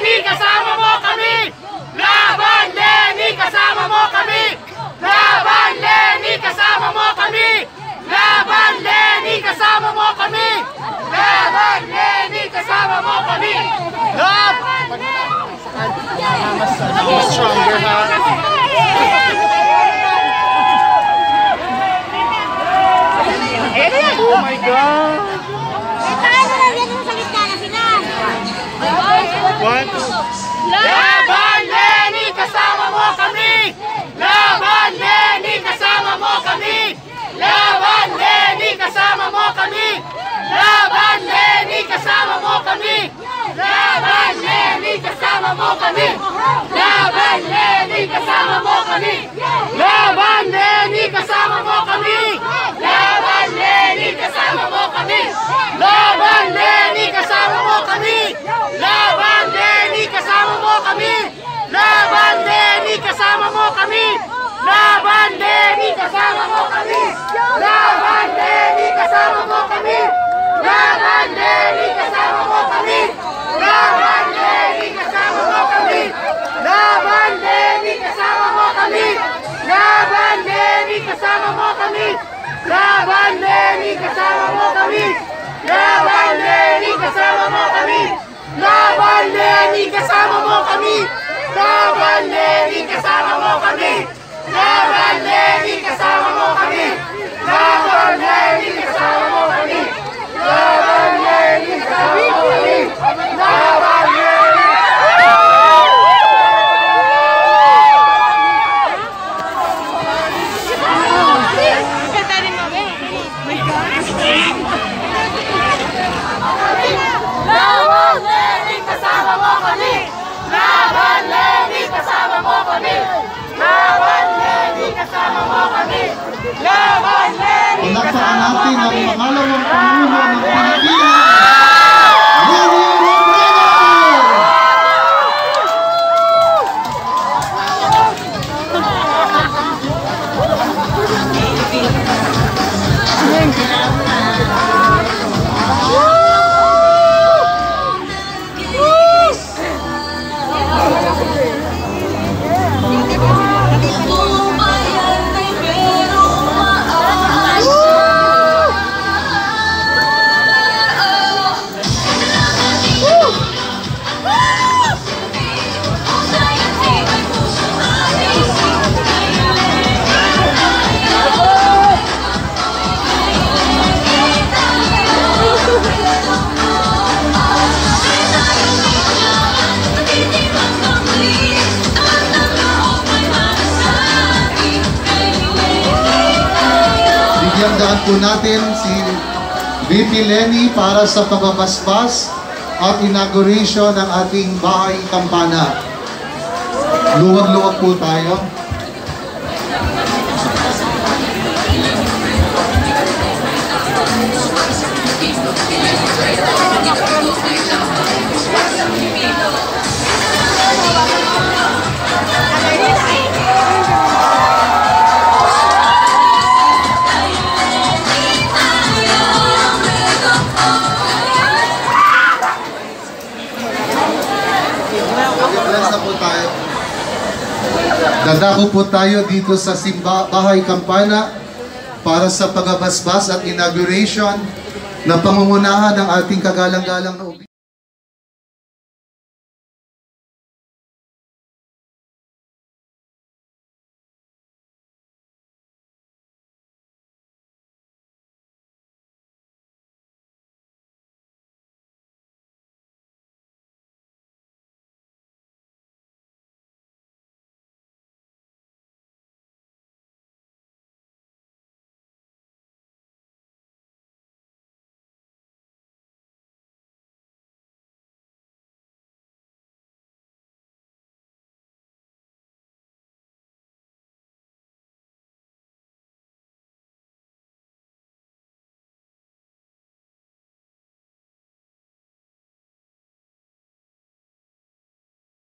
Lenny, kasama mo kami! Laban Lenny, kasama mo kami! Laban Lenny, kasama mo kami! Laban Lenny, kasama mo kami! Laban Lenny, kasama mo kami! Laban Mas stronger ha? Oh my God! Paano lang yan yung sa gitna na sila? One, two. Laban Lenny, kasama mo kami! Laban Lenny, kasama mo kami! Laban Lenny, kasama mo kami! Laban Lenny, kasama mo kami! Laban Lenny, kasama mo kami! Laban Lenny, kasama mo kami! Laban Lenny, kasama mo kami! Laban Lenny, kasama mo kami! Laban Lenny, kasama mo kami! Laban Lenny, kasama mo kami! Laban Lenny, kasama mo kami! Laban Lenny, kasama mo kami! Laban Lenny, kasama mo kami! Laban Lenny, kasama mo kami! Laban Lenny, kasama mo kami! Laban Lenny, kasama mo kami! Laban Lenny, kasama mo kami! Laban Lenny, kasama mo kami! Laban Lenny, kasama mo kami! Laban Lenny, kasama mo kami! Laban Lenny, kasama mo kami! Laban Lenny, mo natin ang pangalawang Pangulo ng Pilipinas, Daan po natin si VP Lenny para sa pagbabasbas at inauguration ng ating bahay kampana. Luwag-luwag po tayo. Na po tayo. Dadako po tayo dito sa Simba Bahay Kampana para sa pagbabasbas at inauguration na pangungunahan ng ating kagalang-galang na